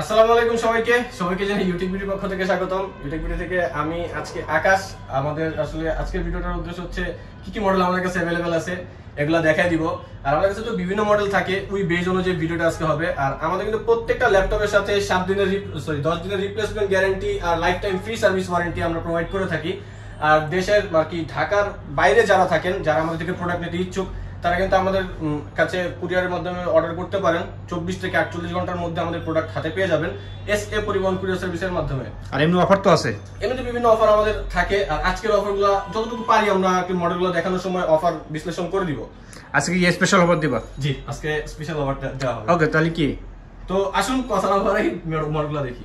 আসসালামু আলাইকুম সবাইকে। সবাইকে জানি ইউটিউব ভিডিও পক্ষ থেকে স্বাগতম। ইউটিউব ভিডিও থেকে আমি আজকে আকাশ। আমাদের আসলে আজকের ভিডিওটার উদ্দেশ্য হচ্ছে কি কি মডেল আমাদের কাছে অ্যাভেলেবেল আছে, এগুলো দেখাই দিব। আর আমাদের কাছে তো বিভিন্ন মডেল থাকে, ওই বেজ অনুযায়ী ভিডিওটা আজকে হবে। আর আমাদের কিন্তু প্রত্যেকটা ল্যাপটপের সাথে সাত দিনের সরি দশ দিনের রিপ্লেসমেন্ট গ্যারান্টি আর lifetime free service warranty আমরা প্রোভাইড করে থাকি। আর দেশের আর কি ঢাকার বাইরে যারা থাকেন, যারা আমাদের থেকে প্রোডাক্ট নিতে ইচ্ছুক তারা কিন্তু আমাদের কাছে কুরিয়ারের মাধ্যমে অর্ডার করতে পারেন। চব্বিশ থেকে আটচল্লিশ ঘণ্টার মধ্যে আমাদের প্রোডাক্ট হাতে পেয়ে যাবেন। এস এ পরিবহন কুরিয়ার সার্ভিসের মাধ্যমে। আর এমনি অফার তো আছে। এমনিতে বিভিন্ন অফার আমাদের থাকে। আর আজকের অফারগুলো যতটুকু পারি আমরা মডেলগুলো দেখানোর সময় অফার বিশ্লেষণ করে দিব। আজকে কি স্পেশাল অফার দিবা? জি আজকে স্পেশাল অফারটা দেওয়া হবে। ওকে তাহলে কি? তো আসুন কথা না বলাই মডেলগুলো দেখি।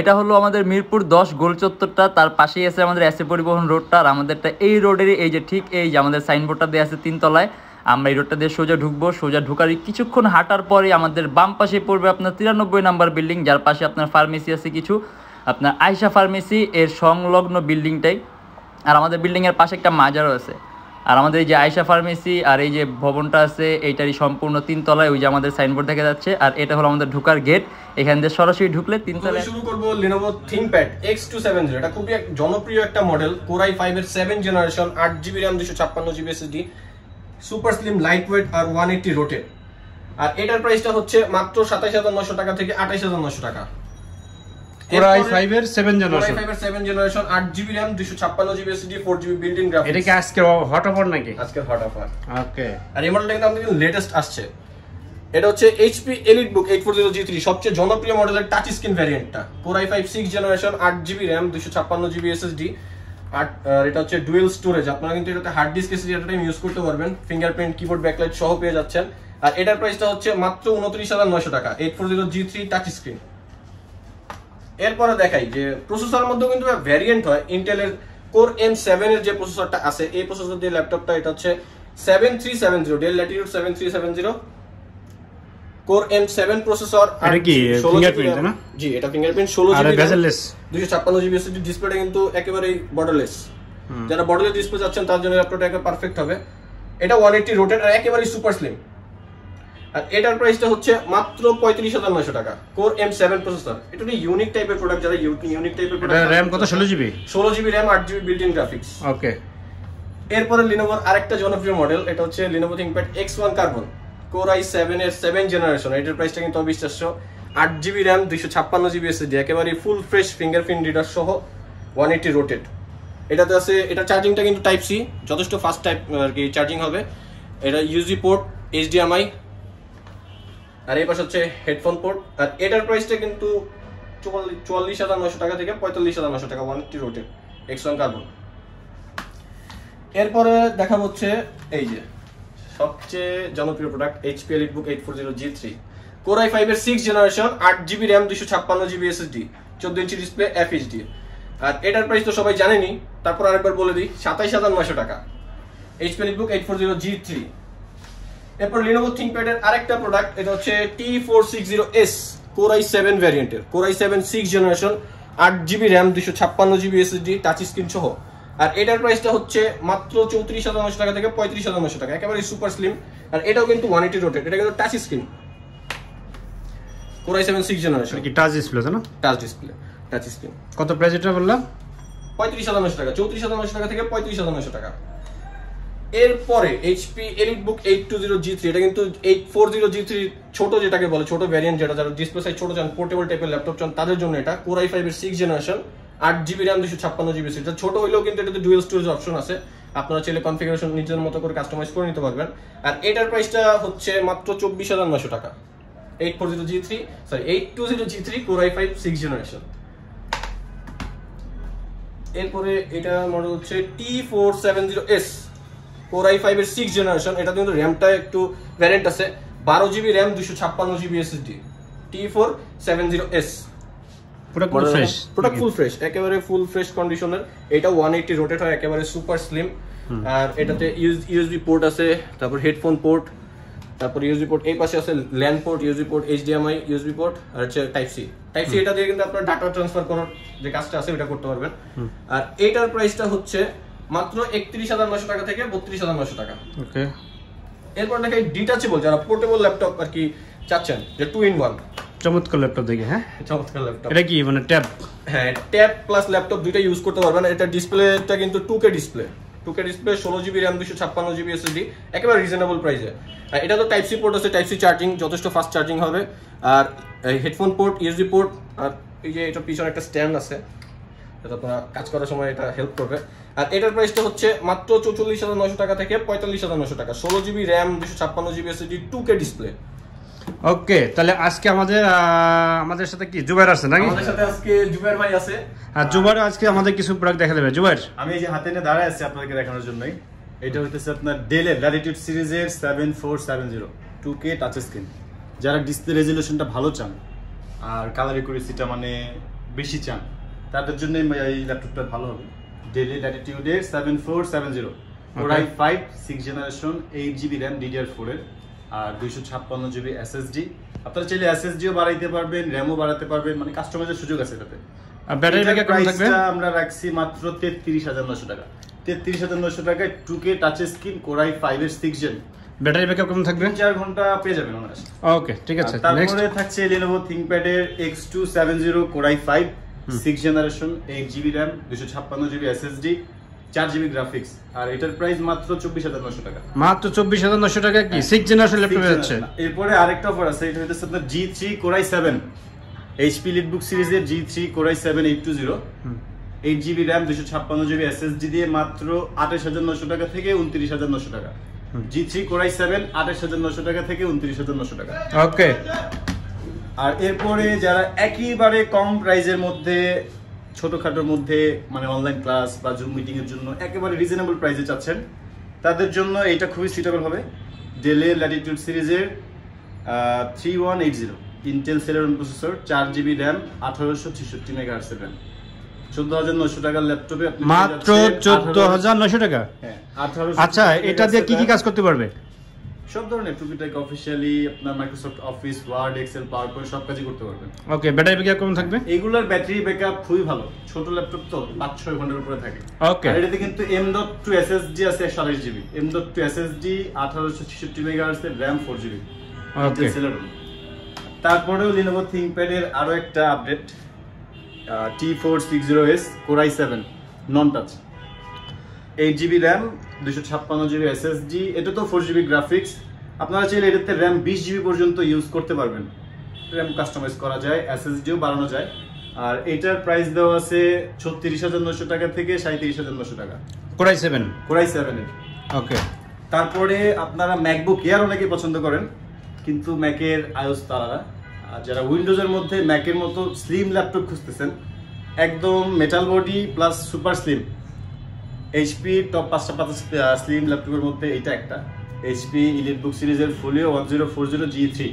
এটা হলো আমাদের মিরপুর দশ গোল চত্বরটা তার পাশেই আছে আমাদের এসে পরিবহন রোডটা, আর আমাদেরটা এই রোডেরই এই যে ঠিক এই যে আমাদের সাইনবোর্ডটা দেওয়া আছে তিনতলায়। আমরা এই রোডটা দিয়ে সোজা ঢুকবো, সোজা ঢুকারই কিছুক্ষণ হাঁটার পরে আমাদের বাম পাশে পড়বে আপনার তিরানব্বই নাম্বার বিল্ডিং, যার পাশে আপনার ফার্মেসি আছে কিছু। আপনার আয়সা ফার্মেসি, এর সংলগ্ন বিল্ডিংটাই। আর আমাদের বিল্ডিংয়ের পাশে একটা মাজারও আছে। আর আমাদের এই যে আয়সা ফার্মেসি আর এই যে ভবনটা আছে, এইটারই সম্পূর্ণ তিনতলায় ওই যে আমাদের সাইনবোর্ড দেখা যাচ্ছে। আর এটা হলো আমাদের ঢুকার গেট এখান দিয়ে সরাসরি ঢুকলে প্রথমে তিনতলায় শুরু করব Lenovo ThinkPad X270 এটা খুবই জনপ্রিয় একটা মডেল Core i5 এর 7 generation 8 GB RAM 256 GB SSD super slim lightweight আর 180 রোটেট আর এটার প্রাইসটা হচ্ছে মাত্র 27900 টাকা থেকে 28900 টাকা। কোরা i5 এর 7 Core i5 এর 7 generation 8 GB RAM 256 GB SSD 4 GB built in এটা কি আজকে হট অফার নাকি? আজকে হট অফার ওকে আর এই মডেলটা কিন্তু আমাদের লেটেস্ট আসছে। এটা হচ্ছে HP EliteBook eight four zero G three সবচেয়ে জনপ্রিয় মডেলের টাচ স্ক্রিন ভ্যারিয়েন্টটা জেনারেশন আর এটা হচ্ছে ডুয়েল স্টোরেজ আপনারা কিন্তু এটাতে হার্ড ডিস্ক এসএসডি একটা টাইম ইউজ করতে পারবেন। ফিঙ্গারপ্রিন্ট কিবোর্ড ব্যাকলাইট সহ পেয়ে যাচ্ছেন। আর এটার প্রাইসটা হচ্ছে মাত্র উনত্রিশ হাজার নয়শো টাকা eight four zero G three touch screen এরপরে দেখাই যে প্রসেসরের মধ্যেও কিন্তু ভ্যারিয়েন্ট হয় ইন্টেলের কোর এম সেভেন এর যে প্রসেসরটা আছে এই প্রসেসর দিয়ে ল্যাপটপটা এটা হচ্ছে seven three seven zero Dell Latitude seven three seven zero core M seven processor কি fingerprint, না? জি এটা ফিঙ্গারপ্রিন্ট ষোলো আর জিবি বেজেললেস দুশো ছাপ্পান্ন জিবি এসএসডি ডিসপ্লেটা কিন্তু একেবারেই বর্ডারলেস যারা বর্ডারলেস ডিসপ্লে চাচ্ছেন তার জন্য ল্যাপটপটা একেবারে পারফেক্ট হবে। এটা ওয়ান এইটি রোটেট আর একেবারেই সুপার স্লিম আর এটার প্রাইসটা হচ্ছে মাত্র পঁয়ত্রিশ হাজার নয়শো টাকা। কোর এম সেভেন প্রসেসর এটা একটা ইউনিক টাইপের প্রোডাক্ট যারা ইউনিক টাইপের এটা র্যাম কত? 16 জিবি ষোলো জিবি র্যাম আট GB built in graphics okay এরপরে লিনোভোর আরেকটা জনপ্রিয় মডেল এটা হচ্ছে Lenovo ThinkPad X one carbon core i seven এর সেভেন জেনারেশন এটার প্রাইসটা কিন্তু অবিশ্বাস্য। আট জিবি র্যাম দুইশো ছাপ্পান্ন জিবি এসএসডি একেবারে ফুল ফ্রেশ ফিঙ্গারপ্রিন্ট রিডার সহ ওয়ান এইটি রোটেড এটাতে আছে এটা চার্জিংটা কিন্তু টাইপ সি যথেষ্ট ফাস্ট টাইপ আর কি চার্জিং হবে। এটা ইউজি পোর্ট এইচডিএমআই আর এই পাশে হচ্ছে হেডফোন পোর্ট আর এটার প্রাইসটা কিন্তু চুয়াল্লিশ হাজার নশো টাকা থেকে পঁয়তাল্লিশ হাজার নশো টাকা one eighty rotated X one Carbon এরপরে দেখা হচ্ছে এই যে, সবচেয়ে জনপ্রিয় product HP EliteBook eight four zero G three core ফাইভের সিক্স জেনারেশন আট জিবি র্যাম দুশো ছাপ্পান্ন জিবি এসএসডি চোদ্দ ইঞ্চি ডিসপ্লে এফ এফএইচডি আর এটার প্রাইস তো সবাই জানেনি, তারপর আরেকবার বলে দিই, সাতাইশ হাজার নয়শো টাকা। HP EliteBook eight four zero G three এরপর লিনোভো থিংকপ্যাড এর আরেকটা প্রোডাক্ট এটা হচ্ছে T four six zero S core i seven ভ্যারিয়েন্টের core i seven six generation আট জিবি র্যাম দুশো ছাপ্পান্ন জিবি এসএসডি টাচ স্ক্রিন সহ। আর এটার প্রাইসটা হচ্ছে মাত্র চৌত্রিশ হাজার নশো টাকা থেকে পঁয়ত্রিশ হাজার নশো টাকা একেবারে সুপার স্লিম আর এটাও কিন্তু ওয়ান এইটি রোটেড এটা কিন্তু touch screen core i seven six generation কি টাচ ডিসপ্লে না? টাচ ডিসপ্লে টাচ স্ক্রিন কত প্রাইস এটা বললাম? পঁয়ত্রিশ হাজার নশো টাকা চৌত্রিশ হাজার নশো টাকা থেকে পঁয়ত্রিশ হাজার নশো টাকা। এরপরে HP EliteBook eight two zero G three এটা কিন্তু eight four zero G three ছোট যেটাকে বলে, ছোট ভ্যারিয়েন্ট যেটা যারা ডিসপ্লে সাইজ ছোট চান পোর্টেবল টাইপের ল্যাপটপ চান, তাদের জন্য এটা কোর আই ফাইভের সিক্স জেনারেশন আট জিবি র্যাম দুশো ছাপ্পান্ন জিবি এটা ছোট হলেও কিন্তু এটাতে ডুয়েল স্টোরেজ অপশন আছে। আপনারা চাইলে কনফিগারেশন নিজের মতো করে কাস্টমাইজ করে নিতে পারবেন। আর এটার প্রাইসটা হচ্ছে মাত্র চব্বিশ হাজার নশো টাকা। Eight four zero G three sorry eight two zero G three core i five six generation এরপরে এটা মডেল হচ্ছে T four seven zero S core i five এর সিক্স জেনারেশন এটা কিন্তু র্যামটা একটু ভ্যারিয়েন্ট আছে। বারো জিবি র্যাম দুশো ছাপ্পান্ন GB SSD T four seven zero S full fresh product full fresh একেবারে ফুল ফ্রেশ কন্ডিশনের এটা ওয়ান এইটি রোটেট হয় একেবারে সুপার স্লিম আর এটাতে ইউএসবি পোর্ট আছে তারপর হেডফোন পোর্ট তারপর ইউএসবি পোর্ট এই পাশে আছে LAN port USB port HDMI USB port আর হচ্ছে টাইপ সি টাইপ সি এটা দিয়ে কিন্তু আপনার ডাটা ট্রান্সফার করার যে কাজটা আছে ওটা করতে পারবেন। আর এইটার প্রাইসটা হচ্ছে মাত্র একত্রিশ হাজার নশো টাকা থেকে বত্রিশ হাজার নশো টাকা। ওকে। এরপর দেখে ডিটাচেবল যারা পোর্টেবল ল্যাপটপ আর কি চাচ্ছেন যে টু ইন ওয়ান চমৎকার ল্যাপটপ দেখে হ্যাঁ? চমৎকার ল্যাপটপ এটা কি মানে ট্যাব হ্যাঁ ট্যাব প্লাস ল্যাপটপ দুইটা ইউজ করতে পারবেন। এটা ডিসপ্লেটা কিন্তু two K display two K display ষোলো জিবি র্যাম দুশো ছাপ্পান্ন জিবি এসএসডি একেবারে রিজনেবল প্রাইসে এটা তো টাইপ সি পোর্ট আছে টাইপ সি চার্জিং যথেষ্ট ফাস্ট চার্জিং হবে। আর হেডফোন পোর্ট ইউএসবি পোর্ট আর এই যে এটা পিছনে একটা স্ট্যান্ড আছে। এটা আপনারা কাজ করার সময় এটা হেল্প করবে। আর এটার প্রাইসটা হচ্ছে মাত্র চৌচল্লিশ হাজার নশো টাকা থেকে পঁয়তাল্লিশ হাজার নশো টাকা। ষোলো জিবি র্যাম দুশো ছাপ্পান্ন GB SSD two K display okay তাহলে আজকে আমাদের আমাদের সাথে কি? জুবাইর আছে নাকি? আমাদের সাথে আজকে জুবের ভাই আছে। আর জুবাইর আজকে আমাদের কিছু প্রোডাক্ট দেখা দেবে। জুবাইর। আমি এই যে হাতে নিয়ে দাঁড়ায় আছি আপনাদেরকে দেখানোর জন্যই। এটা হইতেছে আপনার ডেলের ল্যাটিটিউড সিরিজের seven four seven zero two K touch screen যারা ডিসপ্লে রেজলিউশনটা ভালো চান আর কালার একুরেসিটা মানে বেশি চান তাদের জন্য এই ল্যাপটপটা ভালো হবে। ডেলি ল্যাটিটিউডের সেভেন ফোর সেভেন জিরো ওরাই five six generation eight GB RAM DDR ফোরের আর দুইশো ছাপ্পান্ন জিবি এসএসডি আপনারা চাইলে এসএসডিও বাড়াইতে পারবেন র্যামও বাড়াতে পারবেন মানে কাস্টমাইজের সুযোগ আছে এটাতে। ব্যাটারি ব্যাকআপ কেমন থাকবে? আমরা রাখছি মাত্র তেত্রিশ হাজার নশো টাকা। তেত্রিশ হাজার নশো টাকায় two K touch screen core i five এর সিক্স জেন ব্যাটারি ব্যাকআপ কেমন থাকবে? তিন চার ঘণ্টা পেয়ে যাবেন অনার্স ওকে ঠিক আছে নেক্সট তারপরে থাকছে Lenovo ThinkPad এর X two seven zero core i five six generation eight GB RAM দুশো ছাপ্পান্ন জিবি এসএসডি চার জিবি গ্রাফিক্স আর এটার প্রাইস মাত্র চব্বিশ হাজার নশো টাকা। মাত্র চব্বিশ হাজার নশো টাকা কি? Six generation laptop generation। এরপরে আরেকটা অফার আছে এটা হচ্ছে আপনার G three core i seven HP EliteBook সিরিজের G three core i seven eight two zero eight GB RAM দুশো ছাপ্পান্ন জিবি এসএসডি দিয়ে মাত্র আঠাশ হাজার নশো টাকা থেকে উনত্রিশ হাজার নশো টাকা। জি থ্রি কোরাই সেভেন আঠাশ হাজার নশো টাকা থেকে উনত্রিশ হাজার নশো টাকা। ওকে আর এরপরে যারা একইবারে কম প্রাইজের মধ্যে ছোটখাটোর মধ্যে মানে অনলাইন ক্লাস বা জুম মিটিং এর জন্য একেবারে রিজনেবল প্রাইসে চাচ্ছেন তাদের জন্য এটা খুবই সুইটেবল হবে। ডেলে ল্যাটিটিউড সিরিজের three one eight zero Intel Celeron processor চার জিবি র্যাম আঠারোশো ছেষট্টি মেগা হার্সের র্যাম চোদ্দ হাজার নশো টাকার ল্যাপটপে মাত্র চোদ্দ হাজার নশো টাকা? হ্যাঁ, 1800 আচ্ছা এটা দিয়ে কি কি কাজ করতে পারবে? সব ধরনের টুকিটাকি অফিসিয়ালি আপনার Microsoft Office Word Excel PowerPoint সব কাজই করতে পারবেন। ওকে ব্যাটারি ব্যাকআপ কেমন থাকবে? এগুলোর ব্যাটারি ব্যাকআপ খুবই ভালো। ছোট ল্যাপটপ তো পাঁচ ছয় ঘণ্টার উপরে থাকে। Okay. আর এটাতে কিন্তু এম ডট টু এসএসডি আছে একশো আঠাশ GB M dot two SSD আঠারোশো ছেষট্টি megahertz RAM four GB okay তারপরেও লিনোভো থিঙ্কপ্যাড এর আরও একটা update T four six zero S core i seven non touch eight GB RAM দুশো ছাপ্পান্ন জিবি এসএসডি এটা তো ফোর জিবি গ্রাফিক্স আপনারা চাইলে এটাতে র্যাম বিশ জিবি পর্যন্ত ইউজ করতে পারবেন। র্যাম কাস্টমাইজ করা যায় এসএসডিও বাড়ানো যায়। আর এটার প্রাইস দেওয়া আছে ছত্রিশ হাজার নশো টাকা থেকে সাঁত্রিশ হাজার নশো টাকা। কোরাই সেভেন কোরাই সেভেন এর। ওকে তারপরে আপনারা ম্যাকবুক এয়ার অনেকে পছন্দ করেন কিন্তু ম্যাকের আয়ুস তারা আর যারা উইন্ডোজের মধ্যে ম্যাকের মতো স্লিম ল্যাপটপ খুঁজতেছেন একদম metal body plus super slim HP top পাঁচটা পাঁচটা স্লিম ল্যাপটপের মধ্যে এটা একটা। এইচপি ইলিটবুক সিরিজের Folio one zero four zero G three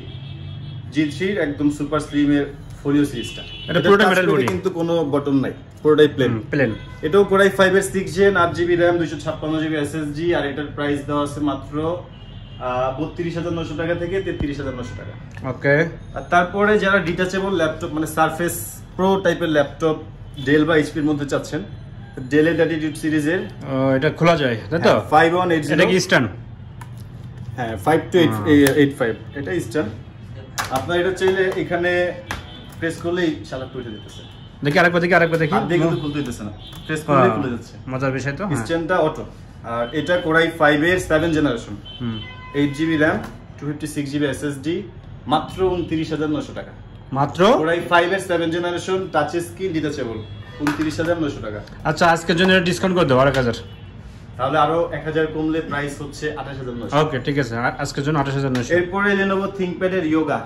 G থ্রির একদম সুপার স্লিমের ফোলিও সিরিজটা এটা পুরোটা। কিন্তু কোনো বটন নাই পুরোটাই প্লেন প্লেন এটাও কোরাই ফাইভ এর সিক্স জেন আট জিবি র্যাম দুশো ছাপ্পান্ন জিবি এসএসডি আর এটার প্রাইস দেওয়া আছে মাত্র বত্রিশ হাজার নশো টাকা থেকে তেত্রিশ হাজার নশো টাকা। ওকে। আর তারপরে যারা ডিটাচেবল ল্যাপটপ মানে সারফেস প্রো টাইপের ল্যাপটপ ডেল বা এইচপির মধ্যে চাচ্ছেন ডেলের ল্যাটিটিউড সিরিজের এটা খোলা যায় তাই তো? ফাইভ ওয়ান এইট এটা কি স্ট্যান্ড হ্যাঁ টু এটা ইস্টার্ন আপনার এটা চাইলে এখানে প্রেস করলেই উঠে যেতেছে দেখি আরেকবার দেখি আরেকবার দেখি। দিয়ে কিন্তু খুলতে দিতেছে না। প্রেস করলেই খুলে যাচ্ছে। মজার বিষয় তো হ্যাঁ। স্ট্যান্ডটা অটো আর এটা কোরাই ফাইভ এর সেভেন জেনারেশন হুম। Eight GB RAM two fifty six GB SSD মাত্র উনত্রিশ হাজার নশো টাকা। মাত্র? কোরাই ফাইভ এর seven generation touch screen detachable উনত্রিশ হাজার নশো টাকা। আচ্ছা আজকের জন্য ডিসকাউন্ট করে দেবো আরেক হাজার। তাহলে আরও এক হাজার কমলে প্রাইস হচ্ছে আঠাশ হাজার ওকে ঠিক আছে। আজকের জন্য আঠাশ হাজার নয়শো। এরপরে লেনোভো থিঙ্কপ্যাড এর Yoga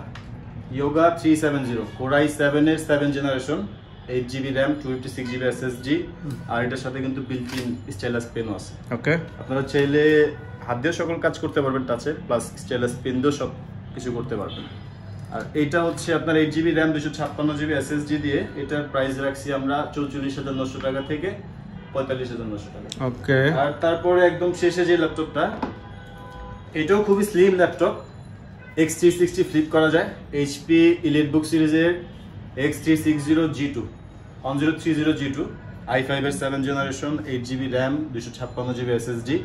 Yoga three seven zero core i seven এর seven generation eight GB RAM two fifty six GB SSD আর এটার সাথে কিন্তু বিল্ট ইন স্টাইলাস পেনও আছে। ওকে আপনারা চাইলে হাত দিয়ে সকল কাজ করতে পারবেন টাচে প্লাস স্টাইলাস পেন দিয়েও সব কিছু করতে পারবেন। আর এইটা হচ্ছে আপনার এইট জিবি র্যাম দুশো ছাপ্পান্ন জিবি এসএসডি দিয়ে। এটার প্রাইস রাখছি আমরা চৌচল্লিশ হাজার নশো টাকা থেকে পঁয়তাল্লিশ হাজার নশো টাকা। ওকে আর তারপরে একদম শেষে যে ল্যাপটপটা এটাও খুবই slim laptop X three sixty flip করা যায়। এইচপি ইলেট বুক সিরিজের X three six zero G two one zero three zero G two i ফাইভের seven generation eight GB RAM দুশো ছাপ্পান্ন জিবি এসএসডি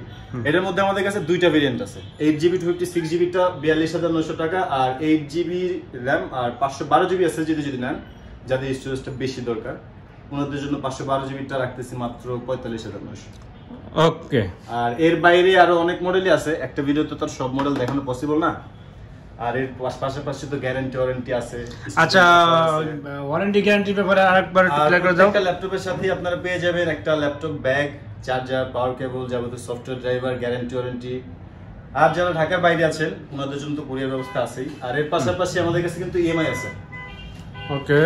এটার মধ্যে আমাদের কাছে দুইটা ভেরিয়েন্ট আছে। Eight GB two fifty six জিবিটা বিয়াল্লিশ হাজার নশো টাকা আর এইট জিবি র্যাম আর পাঁচশো বারো জিবি এসএসডি যদি নেন যাদের স্টোরেজটা বেশি দরকার ওনাদের জন্য পাঁচশো বারো জিবিটা রাখতেছি মাত্র পঁয়তাল্লিশ হাজার নশো ওকে আর এর বাইরে আরও অনেক মডেলই আছে। একটা ভিডিওতে তার সব মডেল দেখানো পসিবল না। আর এর পাশাপাশি তো গ্যারান্টি ওয়ারেন্টি আছে। আচ্ছা ওয়ারেন্টি গ্যারান্টির ব্যাপারে আরেকবার ক্লিয়ার করে দাও। প্রত্যেকটা ল্যাপটপের সাথে আপনারা পেয়ে যাবেন একটা laptop bag charger power cable যাবতীয় সফটওয়্যার ড্রাইভার গ্যারান্টি ওয়ারেন্টি আর যারা ঢাকার বাইরে আছেন ওনাদের জন্য তো কুরিয়ার ব্যবস্থা আছেই। আর এর পাশাপাশি আমাদের কাছে কিন্তু ইএমআই আছে। ওকে।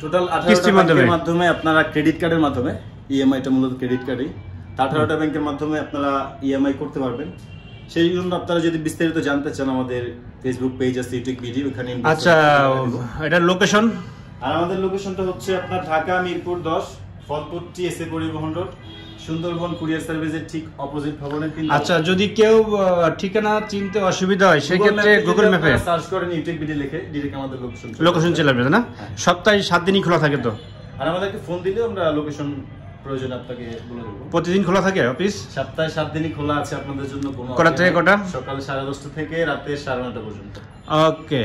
টোটাল আঠারোটা মাধ্যমে? ব্যাংকের মাধ্যমে। আপনারা ক্রেডিট কার্ডের মাধ্যমে ইএমআইটা মূলত ক্রেডিট কার্ডই আঠারোটা ব্যাংকের মাধ্যমে আপনারা ইএমআই করতে পারবেন। সেই জন্য আপনারা যদি বিস্তারিত জানতে চান আমাদের ফেসবুক পেজ আছে ইউটিউব ভিডিও ওখানে আচ্ছা এটার লোকেশন আর আমাদের লোকেশনটা হচ্ছে আপনার ঢাকা মিরপুর দশ পরিবহন রোড সুন্দরবন কুরিয়ার সার্ভিসের ঠিক অপোজিট ভবনের আচ্ছা যদি কেউ ঠিকানা চিনতে অসুবিধা হয় সেক্ষেত্রে গুগল ম্যাপে সার্চ করেন ইউটিউব ভিডিও লিখে ডিরেক্ট আমাদের লোকেশন লোকেশন চলে আসবে না? সপ্তাহে সাত দিনই খোলা থাকে তো? আর আমাদেরকে ফোন দিলে আমরা লোকেশন প্রয়োজন আপনাকে বলে দেবো। প্রতিদিন খোলা থাকে অফিস? সপ্তাহে সাত দিনই খোলা আছে আপনাদের জন্য কোনো কটা থেকে কটা? সকাল সাড়ে দশটা থেকে রাতে সাড়ে নটা পর্যন্ত। ওকে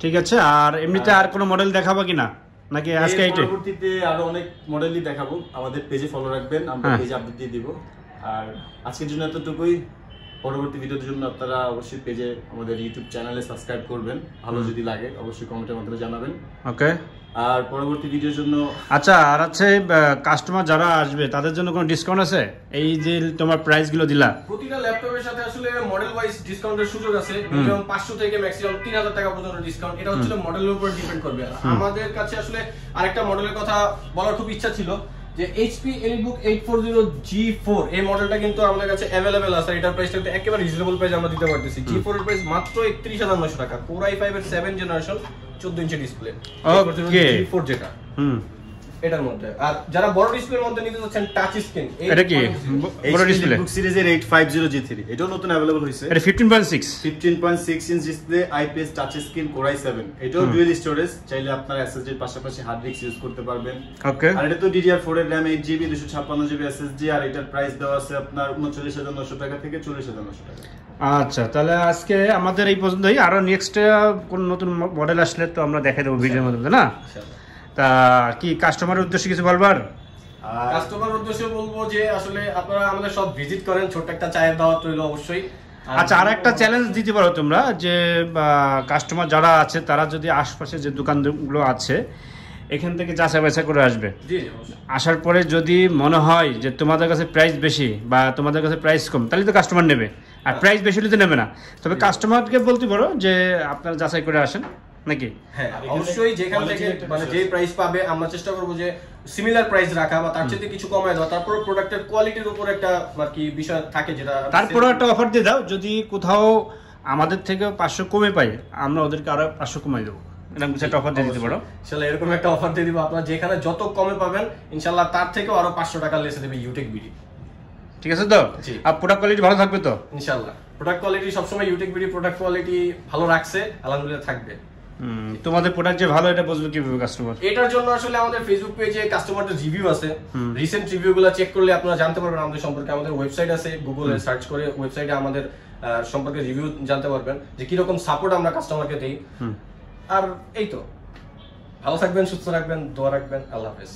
ঠিক আছে। আর এমনিতে আর কোনো মডেল দেখাবো কিনা? নাকি আজকে এইটাই পরবর্তীতে আরও অনেক মডেলই দেখাবো। আমাদের পেজে ফলো রাখবেন আমরা হ্যাঁ। পেজে আপডেট দিয়ে দিব। আর আজকের জন্য এতটুকুই। পরবর্তী ভিডিওর জন্য আপনারা অবশ্যই পেজে আমাদের ইউটিউব চ্যানেলে সাবস্ক্রাইব করবেন। ভালো যদি লাগে অবশ্যই কমেন্টের মাধ্যমে জানাবেন। ওকে। আর পরবর্তী ভিডিওর জন্য আচ্ছা আর হচ্ছে কাস্টমার যারা আসবে তাদের জন্য কোনো ডিসকাউন্ট আছে? এই যে তোমার প্রাইসগুলো দিলা। প্রতিটা ল্যাপটপের সাথে আসলে মডেল ওয়াইজ ডিসকাউন্টের সুযোগ আছে। মিনিমাম পাঁচশো থেকে ম্যাক্সিমাম তিন হাজার টাকা পর্যন্ত ডিসকাউন্ট এটা হচ্ছে মডেলের উপর ডিপেন্ড করবে। আর আমাদের কাছে আসলে আরেকটা মডেলের কথা বলার খুব ইচ্ছা ছিল। যে জিরো জি ফোর এই মডেলটা কিন্তু আমাদের কাছে अवेलेबल আছে। এটার প্রাইসটা কিন্তু একেবারে রিজনেবল প্রাইস আমরা দিতে পারতেছি। জি ফোর এর প্রাইস মাত্র একত্রিশ হাজার নশো টাকা। Core i5 এর সেভেন জেনারেশন চোদ্দ ইঞ্চি ডিসপ্লে. জি ফোর যেটা। হুম। এটার মধ্যে। আর যারা বড় ডিসপ্লের মধ্যে নিতে চাচ্ছেন টাচ স্ক্রিন এটা কি? বড় ডিসপ্লে বুক সিরিজের এটাও নতুন অ্যাভেলেবল হয়েছে এটা fifteen point six fifteen point six inch display IPS touch screen এটাও ডুয়েল স্টোরেজ চাইলে আপনারা এসএসডির পাশাপাশি হার্ড ডিস্ক ইউজ করতে পারবেন। ওকে আর এটা তো ডিডিআর ফোর এর দুশো ছাপ্পান্ন জিবি এসএসডি আর এটার প্রাইস দেওয়া আছে আপনার উনচল্লিশ হাজার নশো টাকা থেকে চল্লিশ হাজার নশো টাকা। আচ্ছা তাহলে আজকে আমাদের এই পর্যন্তই। আরও নেক্সট কোন নতুন মডেল আসলে তো আমরা দেখে দেবো ভিডিওর মাধ্যমে না? তা কি কাস্টমারের উদ্দেশ্যে কিছু বলবার? কাস্টমার উদ্দেশ্যে বলব যে আসলে আপনারা আমাদের সব ভিজিট করেন ছোট্ট একটা চায়ের দাওয়াত রইল অবশ্যই। আচ্ছা আর একটা চ্যালেঞ্জ দিতে পারো তোমরা যে কাস্টমার যারা আছে তারা যদি আশপাশে যে দোকানগুলো আছে এখান থেকে যাচাই বাছাই করে আসবে। আসার পরে যদি মনে হয় যে তোমাদের কাছে প্রাইস বেশি বা তোমাদের কাছে প্রাইস কম তাহলে তো কাস্টমার নেবে। আর প্রাইস বেশি হলে তো নেবে না। তবে কাস্টমারকে বলতে পারো যে আপনারা যাচাই করে আসেন। নাকি? হ্যাঁ অবশ্যই যেখান থেকে মানে যে প্রাইস পাবে আমরা চেষ্টা করব যে সিমিলার প্রাইস রাখা বা তার চেয়ে কিছু কমায় দেওয়া। তারপর প্রোডাক্টের কোয়ালিটির উপর একটা আর কি বিষয় থাকে যেটা তারপরে একটা অফার দিয়ে দাও যদি কোথাও আমাদের থেকে পাঁচশো কমে পাই আমরা ওদেরকে আরও পাঁচশো কমাই দেবো। এরকম একটা অফার দিয়ে দিতে পারো? ইনশাল্লাহ এরকম একটা অফার দিয়ে দিব। আপনারা যেখানে যত কমে পাবেন ইনশাল্লাহ তার থেকেও আরও পাঁচশো টাকা লেসে দেবে ইউটেক বিডি ঠিক আছে তো? আর প্রোডাক্ট কোয়ালিটি ভালো থাকবে তো? ইনশাল্লাহ। প্রোডাক্ট কোয়ালিটি সবসময় ইউটেক বিডি প্রোডাক্ট কোয়ালিটি ভালো রাখছে আলহামদুলিল্লাহ থাকবে। তোমাদের প্রোডাক্ট যে ভালো এটা বুঝবে কীভাবে কাস্টমার এটার জন্য আসলে আমাদের ফেসবুক পেজে কাস্টমারদের রিভিউ আছে। রিসেন্ট রিভিউগুলো চেক করলে আপনারা জানতে পারবেন আমাদের সম্পর্কে। আমাদের ওয়েবসাইট আছে গুগলে সার্চ করে ওয়েবসাইটে আমাদের সম্পর্কে রিভিউ জানতে পারবেন যে কীরকম সাপোর্ট আমরা কাস্টমারকে দিই। আর এই তো। ভালো থাকবেন সুস্থ রাখবেন দোয়া রাখবেন আল্লাহ হাফেজ।